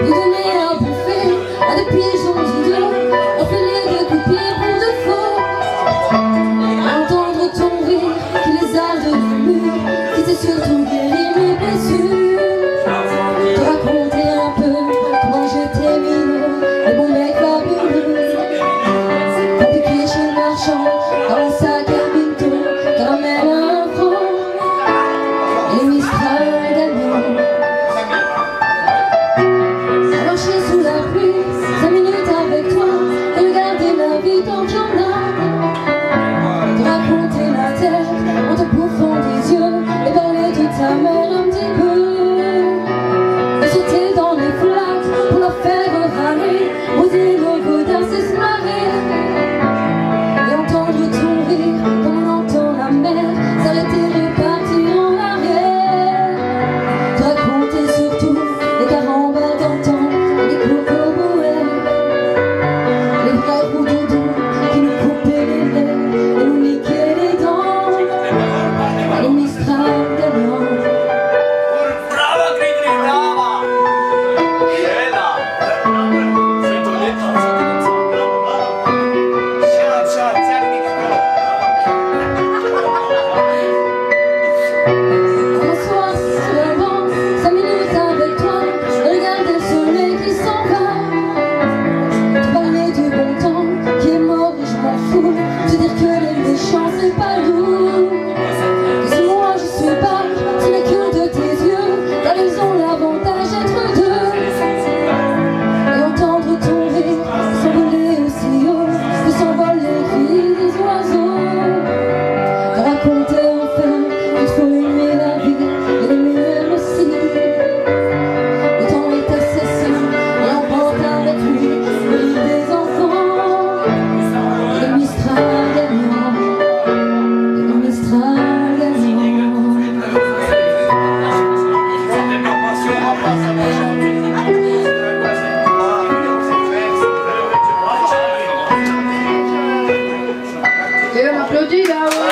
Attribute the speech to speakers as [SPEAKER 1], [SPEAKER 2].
[SPEAKER 1] Vous donnez un bon à des piégeons du dos, leur filet de couper pour de faux. Entendre ton rire qui les a devenus, qui c'est surtout son. I'm a la raison.
[SPEAKER 2] applaudit là-haut